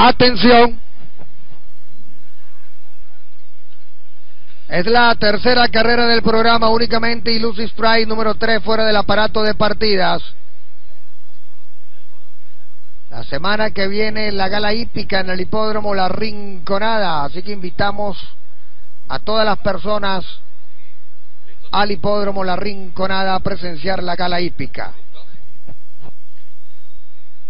Atención. Es la tercera carrera del programa únicamente Lucy Sprite número 3 fuera del aparato de partidas. La semana que viene la gala hípica en el hipódromo La Rinconada, así que invitamos a todas las personas al hipódromo La Rinconada a presenciar la gala hípica.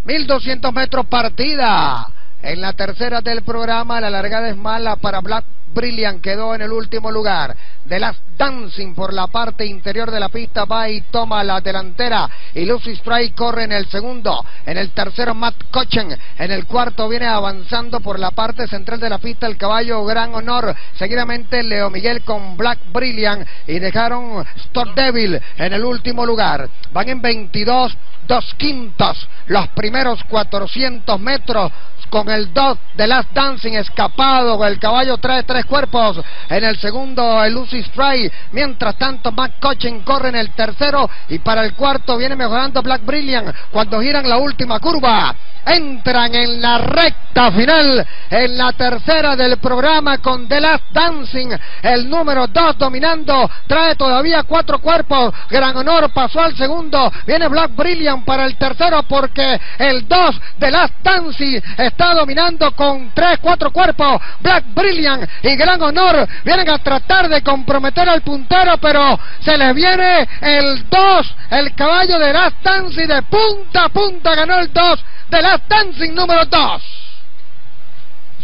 1200 metros partida. En la tercera del programa, la largada es mala para Black Brilliant, quedó en el último lugar. De las Dancing por la parte interior de la pista va y toma la delantera. Y Lucy Strike corre en el segundo. En el tercero, Matt Cochen. En el cuarto viene avanzando por la parte central de la pista el caballo Gran Honor. Seguidamente, Leo Miguel con Black Brilliant. Y dejaron Store Devil en el último lugar. Van en 22 dos quintos los primeros 400 metros con el 2 de Last Dancing escapado, el caballo trae tres cuerpos, en el segundo el Lucy Spray, mientras tanto Matt Cochen corre en el tercero y para el cuarto viene mejorando Black Brilliant. Cuando giran la última curva, entran en la recta final, en la tercera del programa con The Last Dancing, el número 2 dominando, trae todavía cuatro cuerpos, gran honor pasó al segundo, viene Black Brilliant para el tercero porque el 2 de Last Dancing está dominando con tres, cuatro cuerpos. Black Brilliant y Gran Honor vienen a tratar de comprometer al puntero, pero se les viene el 2, el caballo de Last Dancing de punta a punta, ganó el 2 de Last Dancing número 2.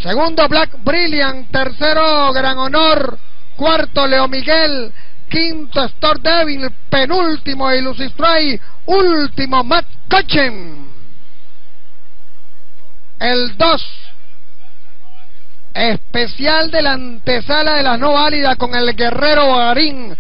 Segundo Black Brilliant, tercero Gran Honor, cuarto Leo Miguel, quinto Star Devil, penúltimo y Lucy Spray, último Matt Cochen el 2 especial de la antesala de la no válida con el guerrero Barín